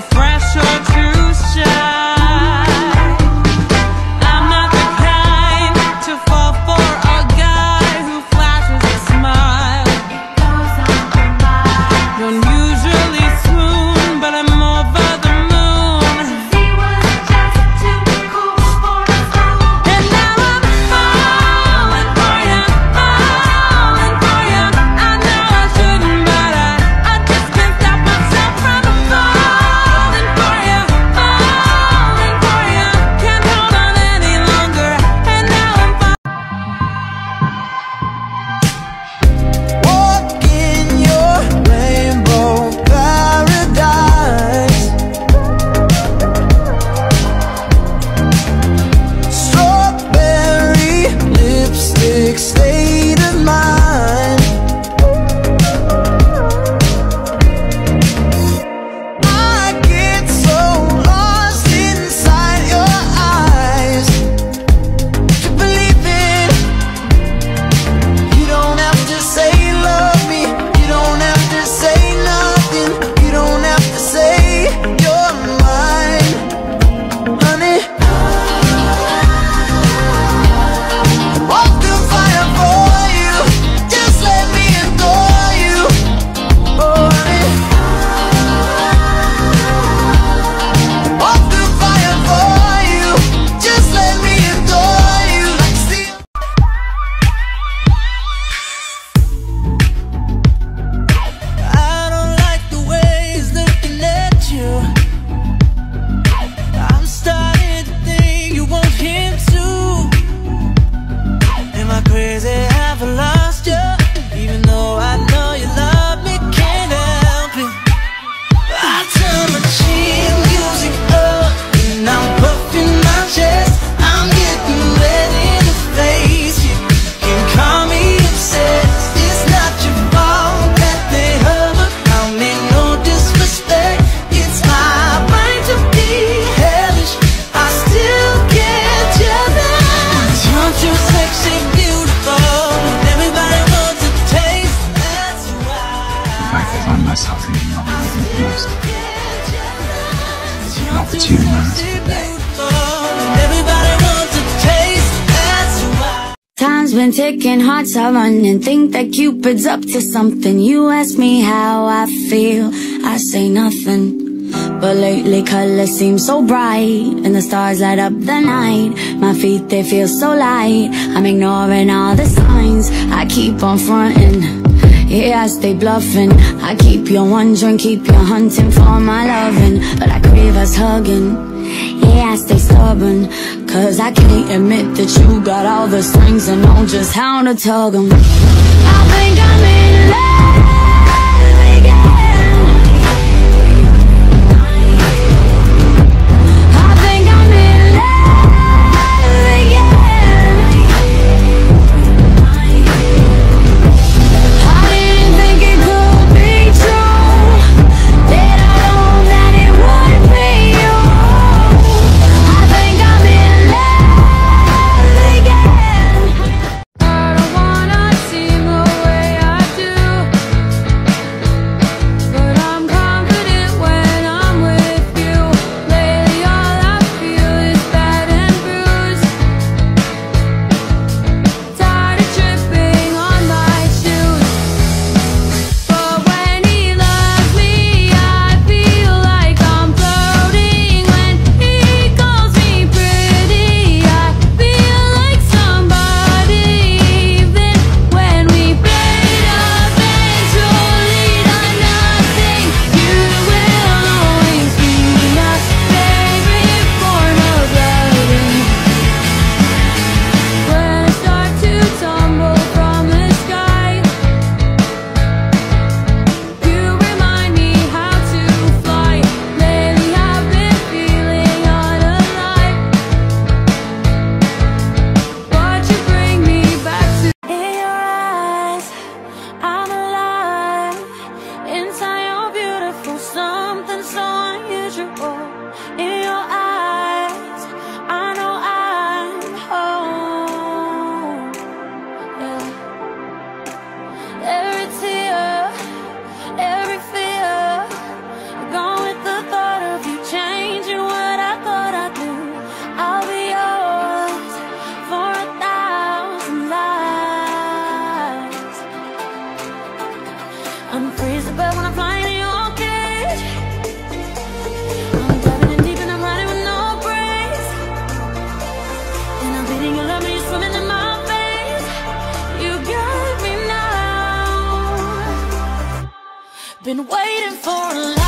fresh or Time's been ticking, hearts are running. Think that Cupid's up to something. You ask me how I feel, I say nothing. But lately colors seem so bright And the stars light up the night. My feet, they feel so light. I'm ignoring all the signs. I keep on fronting. Yeah, I stay bluffing. I keep you wondering, keep you hunting for my loving. But I crave us hugging. Yeah, I stay stubborn Cause I can't admit that you got all the strings And know just how to tug 'em When I'm flying in your cage I'm diving in deep and I'm riding with no brakes. And I'm beating your love you're swimming in my You got me now. Been waiting for a life